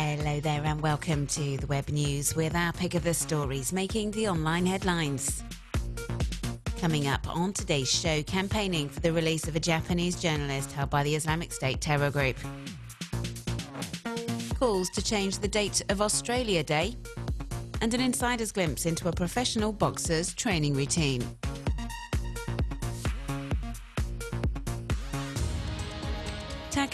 Hello there, and welcome to the web news with our pick of the stories making the online headlines. Coming up on today's show, campaigning for the release of a Japanese journalist held by the Islamic State terror group. Calls to change the date of Australia Day. And an insider's glimpse into a professional boxer's training routine.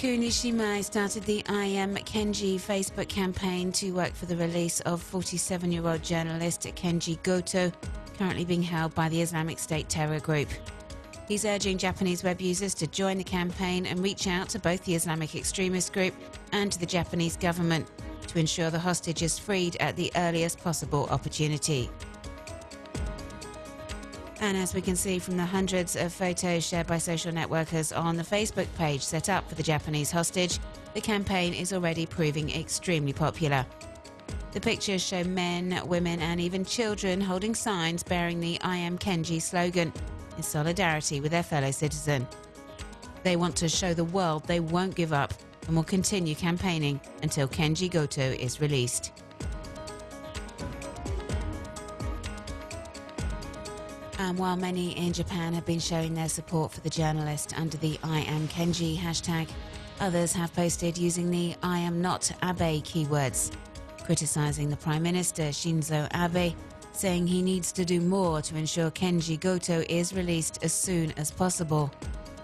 Taku Nishimae started the I Am Kenji Facebook campaign to work for the release of 47 year old journalist Kenji Goto, currently being held by the Islamic State terror group. He's urging Japanese web users to join the campaign and reach out to both the Islamic extremist group and to the Japanese government to ensure the hostage is freed at the earliest possible opportunity. And as we can see from the hundreds of photos shared by social networkers on the Facebook page set up for the Japanese hostage, the campaign is already proving extremely popular. The pictures show men, women, and even children holding signs bearing the I am Kenji slogan in solidarity with their fellow citizen. They want to show the world they won't give up and will continue campaigning until Kenji Goto is released. And while many in Japan have been showing their support for the journalist under the I am Kenji hashtag, others have posted using the I am not Abe keywords, criticising the Prime Minister Shinzo Abe, saying he needs to do more to ensure Kenji Goto is released as soon as possible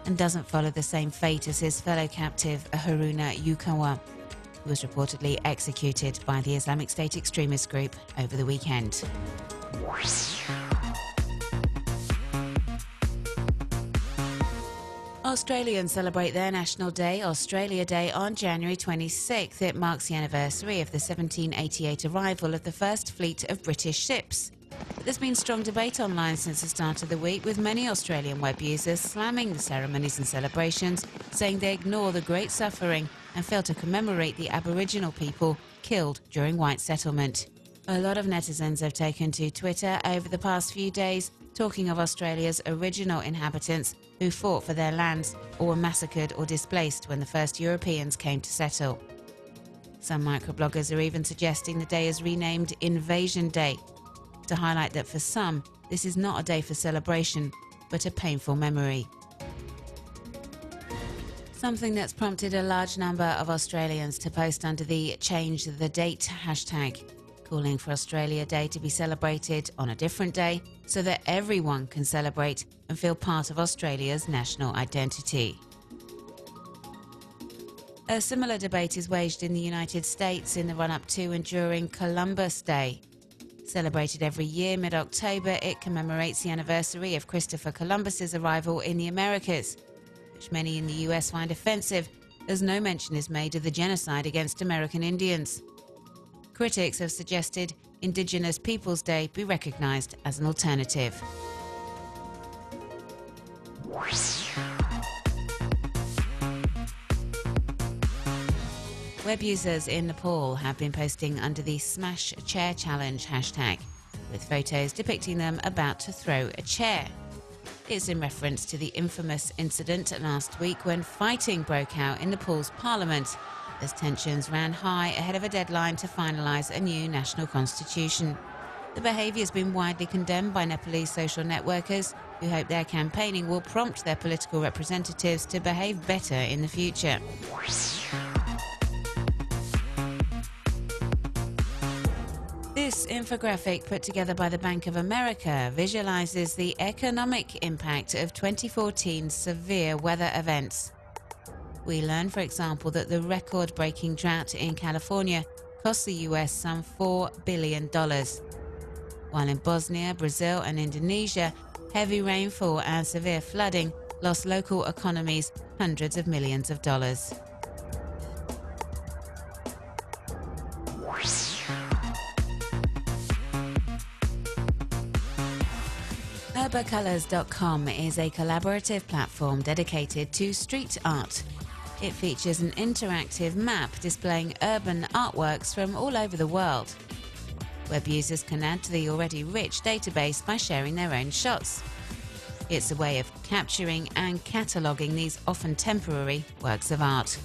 and doesn't follow the same fate as his fellow captive Haruna Yukawa, who was reportedly executed by the Islamic State extremist group over the weekend. Australians celebrate their National Day, Australia Day, on January 26th. It marks the anniversary of the 1788 arrival of the first fleet of British ships. There's been strong debate online since the start of the week, with many Australian web users slamming the ceremonies and celebrations, saying they ignore the great suffering and fail to commemorate the Aboriginal people killed during white settlement. A lot of netizens have taken to Twitter over the past few days, talking of Australia's original inhabitants who fought for their lands or were massacred or displaced when the first Europeans came to settle. Some microbloggers are even suggesting the day is renamed Invasion Day to highlight that for some, this is not a day for celebration, but a painful memory. Something that's prompted a large number of Australians to post under the Change the Date hashtag, calling for Australia Day to be celebrated on a different day so that everyone can celebrate and feel part of Australia's national identity. A similar debate is waged in the United States in the run up to and during Columbus Day. Celebrated every year mid October, it commemorates the anniversary of Christopher Columbus's arrival in the Americas, which many in the US find offensive as no mention is made of the genocide against American Indians. Critics have suggested Indigenous Peoples Day be recognised as an alternative. Web users in Nepal have been posting under the Smash Chair Challenge hashtag, with photos depicting them about to throw a chair. It's in reference to the infamous incident last week when fighting broke out in Nepal's parliament as tensions ran high ahead of a deadline to finalise a new national constitution. The behaviour has been widely condemned by Nepalese social networkers who hope their campaigning will prompt their political representatives to behave better in the future. This infographic put together by the Bank of America visualizes the economic impact of 2014's severe weather events. We learn, for example, that the record breaking drought in California cost the US some $4 billion. While in Bosnia, Brazil, and Indonesia, heavy rainfall and severe flooding lost local economies hundreds of millions of dollars. Urbacolors.com is a collaborative platform dedicated to street art. It features an interactive map displaying urban artworks from all over the world. Web users can add to the already rich database by sharing their own shots. It's a way of capturing and cataloguing these often temporary works of art.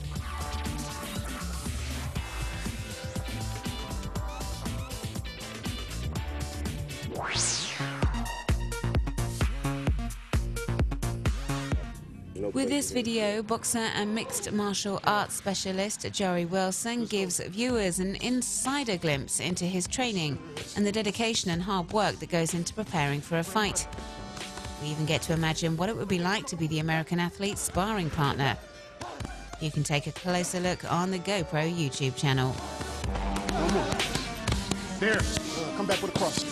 With this video, boxer and mixed martial arts specialist Jory Wilson gives viewers an insider glimpse into his training and the dedication and hard work that goes into preparing for a fight. We even get to imagine what it would be like to be the American athlete's sparring partner. You can take a closer look on the GoPro YouTube channel. There. Come back with a cross.